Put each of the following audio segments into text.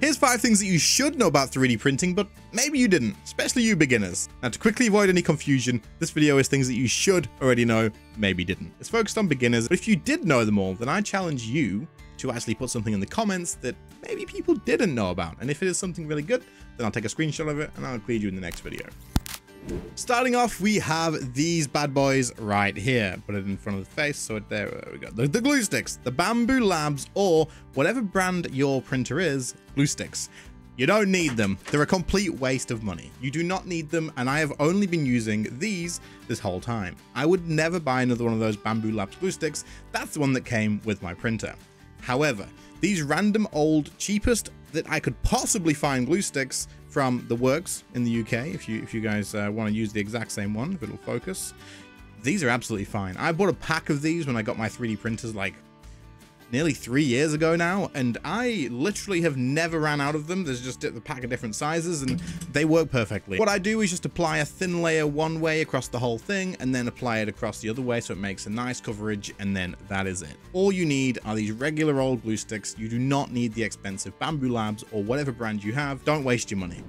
Here's five things that you should know about 3D printing, but maybe you didn't, especially you beginners. Now to quickly avoid any confusion, this video is things that you should already know, maybe didn't. It's focused on beginners, but if you did know them all, then I challenge you to actually put something in the comments that maybe people didn't know about. And if it is something really good, then I'll take a screenshot of it and I'll include you in the next video. Starting off, we have these bad boys right here. Put it in front of the face, so there we go. The, the glue sticks, the Bambu Labs, or whatever brand your printer is, glue sticks. You don't need them. They're a complete waste of money. You do not need them, and I have only been using these this whole time. I would never buy another one of those Bambu Labs glue sticks. That's the one that came with my printer. However, these random old cheapest that I could possibly find glue sticks from the works in the UK if you if you guys uh, want to use the exact same one if it'll focus these are absolutely fine. I bought a pack of these when I got my 3d printers like nearly three years ago now, and I literally have never ran out of them. There's just a pack of different sizes, and they work perfectly. What I do is just apply a thin layer one way across the whole thing, and then apply it across the other way so it makes a nice coverage, and then that is it. All you need are these regular old glue sticks. You do not need the expensive Bambu Labs or whatever brand you have. Don't waste your money.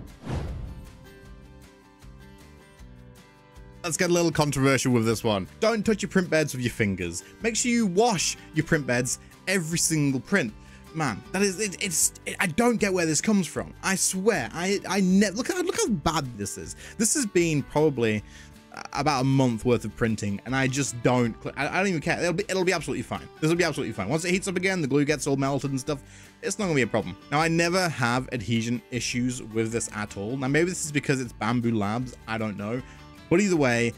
Let's get a little controversial with this one. Don't touch your print beds with your fingers. Make sure you wash your print beds every single print. Man, that is it, it's it, I don't get where this comes from. I swear, I I never look at look how bad this is. This has been probably about a month worth of printing and I just don't I, I, don't even care it'll be it'll be absolutely fine this will be absolutely fine once it heats up again the glue gets all melted and stuff it's not gonna be a problem now I never have adhesion issues with this at all now maybe this is because it's Bambu Labs I don't know but either way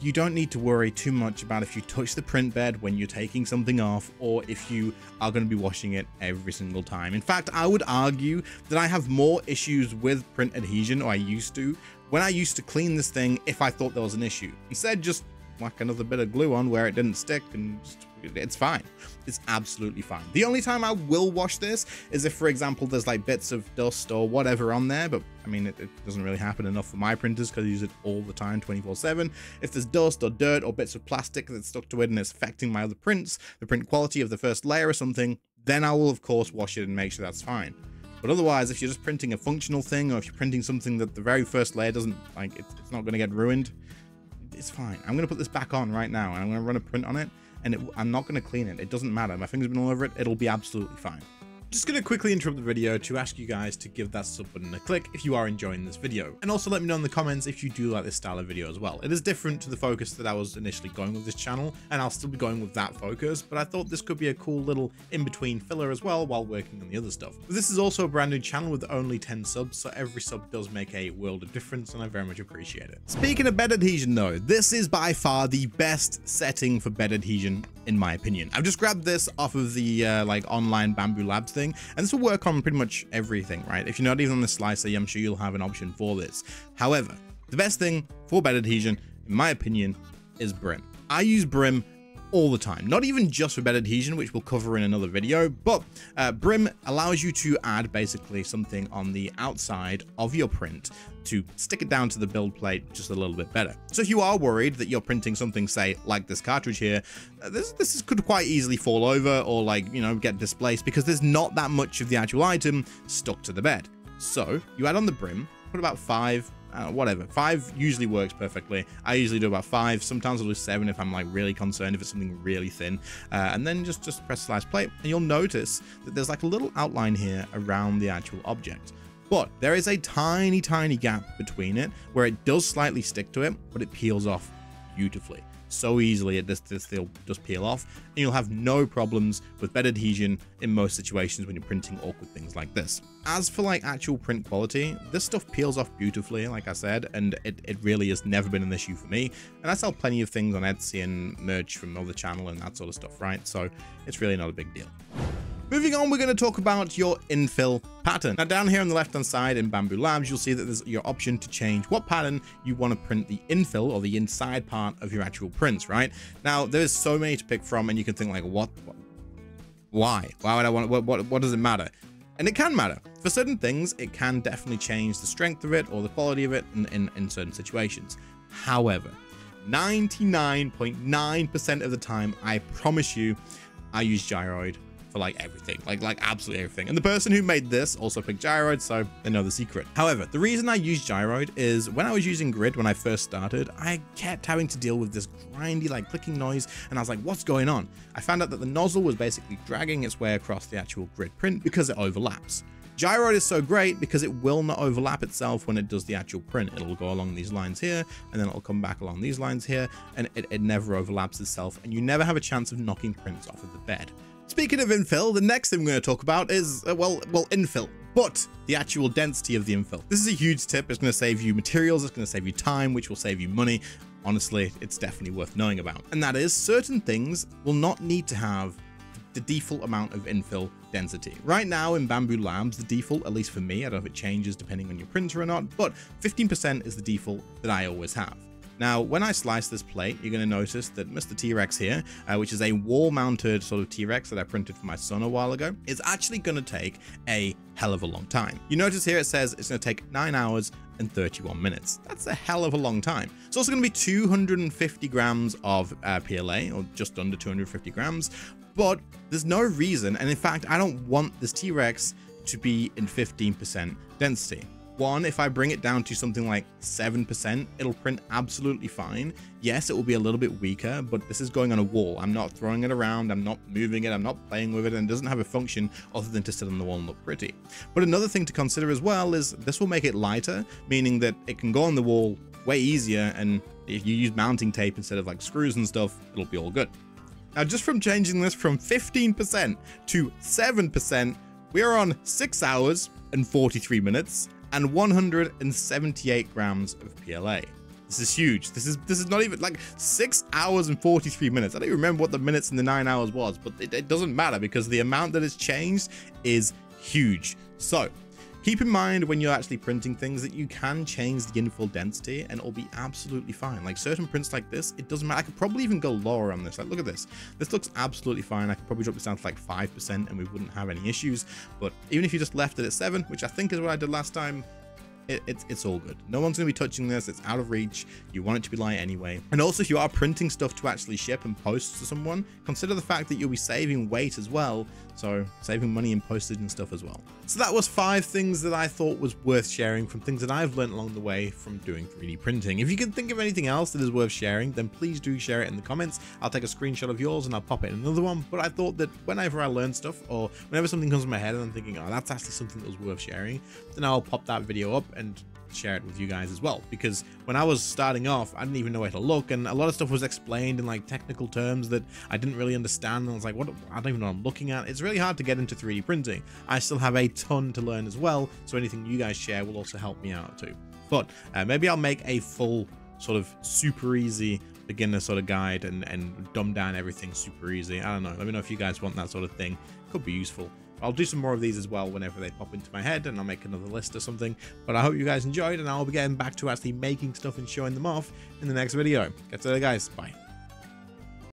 you don't need to worry too much about if you touch the print bed when you're taking something off or if you are going to be washing it every single time. In fact, I would argue that I have more issues with print adhesion, or I used to, when I used to clean this thing if I thought there was an issue. Instead, just whack another bit of glue on where it didn't stick and just it's fine. It's absolutely fine. The only time I will wash this is if, for example, there's like bits of dust or whatever on there, but I mean, it, it doesn't really happen enough for my printers because I use it all the time, 24 7. If there's dust or dirt or bits of plastic that's stuck to it and it's affecting my other prints, the print quality of the first layer or something, then I will of course wash it and make sure that's fine. But otherwise, if you're just printing a functional thing or if you're printing something that the very first layer doesn't, like, it's, it's not going to get ruined, it's fine. I'm going to put this back on right now and I'm going to run a print on it and it, I'm not going to clean it. It doesn't matter. My finger's been all over it. It'll be absolutely fine. Just going to quickly interrupt the video to ask you guys to give that sub button a click if you are enjoying this video. And also let me know in the comments if you do like this style of video as well. It is different to the focus that I was initially going with this channel, and I'll still be going with that focus, but I thought this could be a cool little in-between filler as well while working on the other stuff. But this is also a brand new channel with only 10 subs, so every sub does make a world of difference, and I very much appreciate it. Speaking of bed adhesion though, this is by far the best setting for bed adhesion in my opinion. I've just grabbed this off of the uh, like online Bambu Labs thing, and this will work on pretty much everything, right? If you're not even on the slicer, I'm sure you'll have an option for this. However, the best thing for bed adhesion, in my opinion, is Brim. I use Brim all the time. Not even just for bed adhesion, which we'll cover in another video, but uh, Brim allows you to add basically something on the outside of your print to stick it down to the build plate just a little bit better. So if you are worried that you're printing something, say, like this cartridge here, uh, this, this could quite easily fall over or like, you know, get displaced because there's not that much of the actual item stuck to the bed. So you add on the Brim, put about five, uh, whatever. Five usually works perfectly. I usually do about five. Sometimes I'll do seven if I'm like really concerned if it's something really thin. Uh, and then just, just press slice plate and you'll notice that there's like a little outline here around the actual object. But there is a tiny, tiny gap between it where it does slightly stick to it, but it peels off beautifully so easily at this, this they'll just peel off and you'll have no problems with bed adhesion in most situations when you're printing awkward things like this. As for like actual print quality, this stuff peels off beautifully, like I said, and it, it really has never been an issue for me. And I sell plenty of things on Etsy and merch from other channel and that sort of stuff, right? So it's really not a big deal. Moving on, we're going to talk about your infill pattern. Now down here on the left hand side in Bambu Labs, you'll see that there's your option to change what pattern you want to print the infill or the inside part of your actual prints, right? Now there's so many to pick from and you can think like, what, what why? Why would I want, what, what, what does it matter? And it can matter. For certain things, it can definitely change the strength of it or the quality of it in, in, in certain situations. However, 99.9% .9 of the time, I promise you, I use gyroid for like everything, like like absolutely everything. And the person who made this also picked Gyroid, so they know the secret. However, the reason I use Gyroid is when I was using Grid when I first started, I kept having to deal with this grindy like clicking noise, and I was like, what's going on? I found out that the nozzle was basically dragging its way across the actual Grid print because it overlaps. Gyroid is so great because it will not overlap itself when it does the actual print. It'll go along these lines here, and then it'll come back along these lines here, and it, it never overlaps itself, and you never have a chance of knocking prints off of the bed. Speaking of infill, the next thing we're going to talk about is, uh, well, well, infill, but the actual density of the infill. This is a huge tip. It's going to save you materials. It's going to save you time, which will save you money. Honestly, it's definitely worth knowing about. And that is certain things will not need to have the default amount of infill density. Right now in Bambu Labs, the default, at least for me, I don't know if it changes depending on your printer or not, but 15% is the default that I always have. Now, when I slice this plate, you're going to notice that Mr. T-Rex here, uh, which is a wall-mounted sort of T-Rex that I printed for my son a while ago, is actually going to take a hell of a long time. You notice here it says it's going to take 9 hours and 31 minutes. That's a hell of a long time. It's also going to be 250 grams of uh, PLA, or just under 250 grams, but there's no reason, and in fact, I don't want this T-Rex to be in 15% density. One, if I bring it down to something like 7%, it'll print absolutely fine. Yes, it will be a little bit weaker, but this is going on a wall. I'm not throwing it around, I'm not moving it, I'm not playing with it, and it doesn't have a function other than to sit on the wall and look pretty. But another thing to consider as well is this will make it lighter, meaning that it can go on the wall way easier, and if you use mounting tape instead of like screws and stuff, it'll be all good. Now, just from changing this from 15% to 7%, we are on 6 hours and 43 minutes and 178 grams of PLA. This is huge. This is this is not even like 6 hours and 43 minutes. I don't even remember what the minutes in the 9 hours was, but it, it doesn't matter because the amount that has changed is huge. So, Keep in mind when you're actually printing things that you can change the infill density and it'll be absolutely fine. Like certain prints like this, it doesn't matter. I could probably even go lower on this. Like look at this. This looks absolutely fine. I could probably drop this down to like 5% and we wouldn't have any issues. But even if you just left it at 7, which I think is what I did last time, it, it's, it's all good. No one's to be touching this. It's out of reach. You want it to be light anyway. And also, if you are printing stuff to actually ship and post to someone, consider the fact that you'll be saving weight as well. So saving money in postage and stuff as well. So that was five things that I thought was worth sharing from things that I've learned along the way from doing 3D printing. If you can think of anything else that is worth sharing, then please do share it in the comments. I'll take a screenshot of yours and I'll pop it in another one. But I thought that whenever I learn stuff or whenever something comes to my head and I'm thinking, oh, that's actually something that was worth sharing, then I'll pop that video up and share it with you guys as well. Because when I was starting off I didn't even know where to look and a lot of stuff was explained in like technical terms that I didn't really understand and I was like what I don't even know what I'm looking at. It's really hard to get into 3d printing. I still have a ton to learn as well so anything you guys share will also help me out too. But uh, maybe I'll make a full sort of super easy beginner sort of guide and and dumb down everything super easy. I don't know. Let me know if you guys want that sort of thing. Could be useful I'll do some more of these as well whenever they pop into my head and I'll make another list or something. But I hope you guys enjoyed and I'll be getting back to actually making stuff and showing them off in the next video. Catch you later guys. Bye.